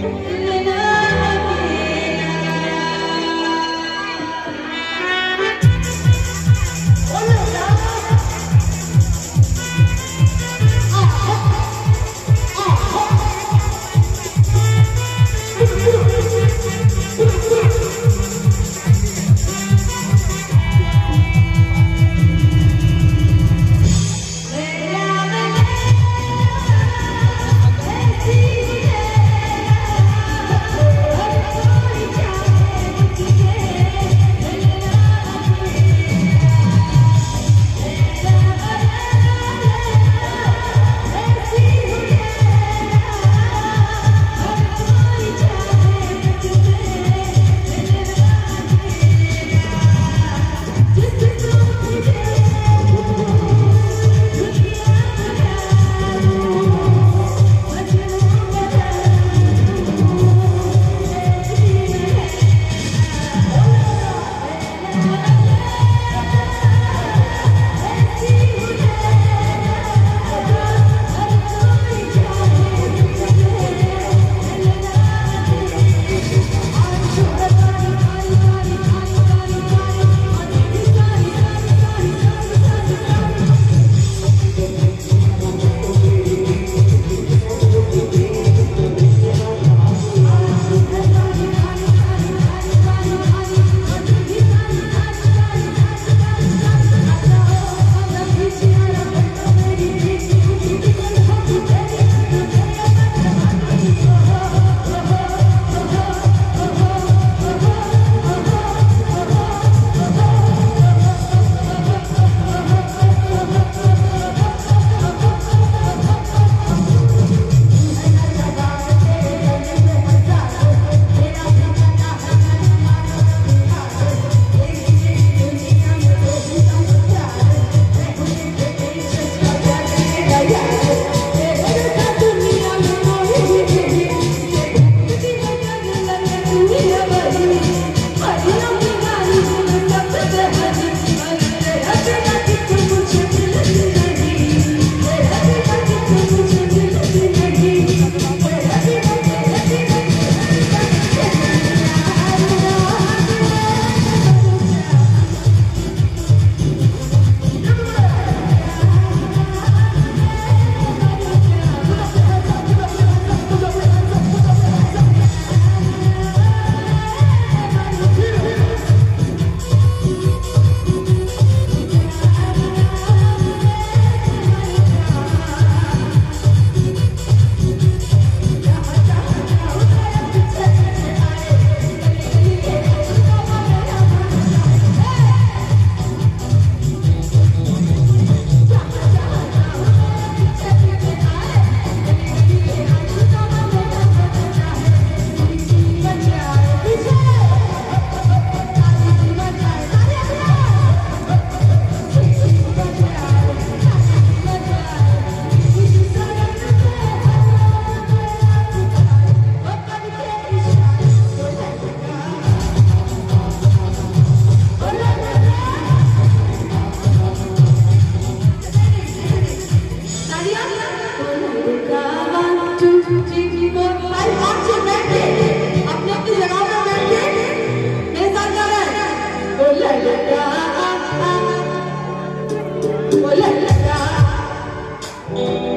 Hey. Oh.